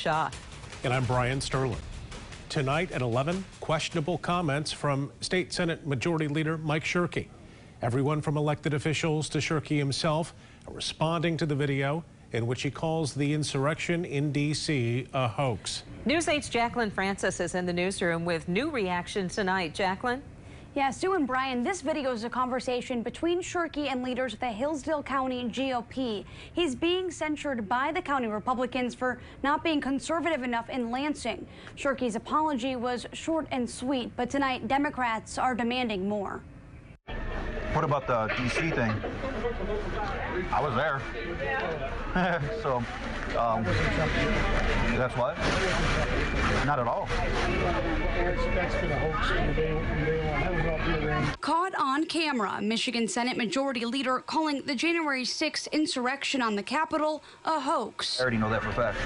Shaw. And I'm Brian Sterling. Tonight at 11, questionable comments from State Senate Majority Leader Mike Shirkey. Everyone from elected officials to Shirkey himself are responding to the video in which he calls the insurrection in D.C. a hoax. News 8's Jacqueline Francis is in the newsroom with new reactions tonight. Jacqueline? Yeah, Sue and Brian, this video is a conversation between Shirkey and leaders of the Hillsdale County GOP. He's being censured by the county Republicans for not being conservative enough in Lansing. Shirkey's apology was short and sweet, but tonight Democrats are demanding more. What about the DC thing? I was there. so, um, that's what? Not at all. Caught on camera, Michigan Senate Majority Leader calling the January 6th insurrection on the Capitol a hoax. I already know that for a fact.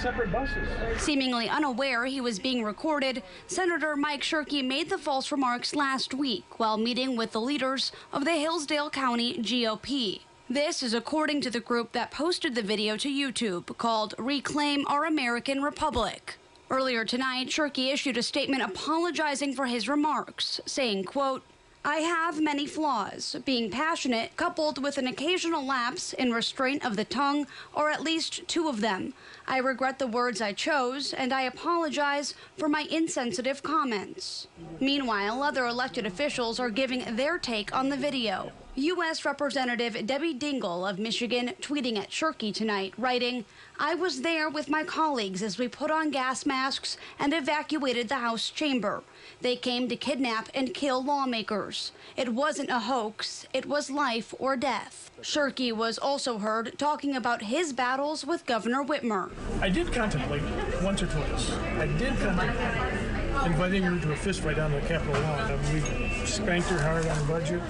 Separate buses. Seemingly unaware he was being recorded, Senator Mike Shirkey made the false remarks last week while meeting with the leaders of the Hillsdale County GOP. This is according to the group that posted the video to YouTube called Reclaim Our American Republic. Earlier tonight, Shirkey issued a statement apologizing for his remarks, saying, quote, I have many flaws. Being passionate, coupled with an occasional lapse in restraint of the tongue, or at least two of them. I regret the words I chose, and I apologize for my insensitive comments. Meanwhile, other elected officials are giving their take on the video. U.S. Representative Debbie Dingell of Michigan tweeting at Shirkey tonight, writing, I was there with my colleagues as we put on gas masks and evacuated the House chamber. They came to kidnap and kill lawmakers. It wasn't a hoax, it was life or death. Shirkey was also heard talking about his battles with Governor Whitmer. I did contemplate once or twice. I did contemplate inviting her to a fist fight down the Capitol lawn. We spanked her hard on the budget.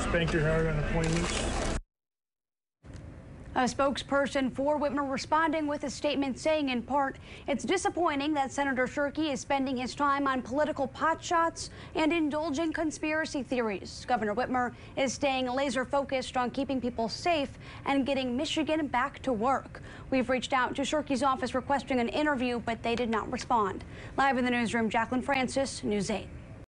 Spanked her hard on appointments. A spokesperson for Whitmer responding with a statement saying, in part, it's disappointing that Senator Shirkey is spending his time on political potshots and indulging conspiracy theories. Governor Whitmer is staying laser focused on keeping people safe and getting Michigan back to work. We've reached out to Shirkey's office requesting an interview, but they did not respond. Live in the newsroom, Jacqueline Francis, News 8.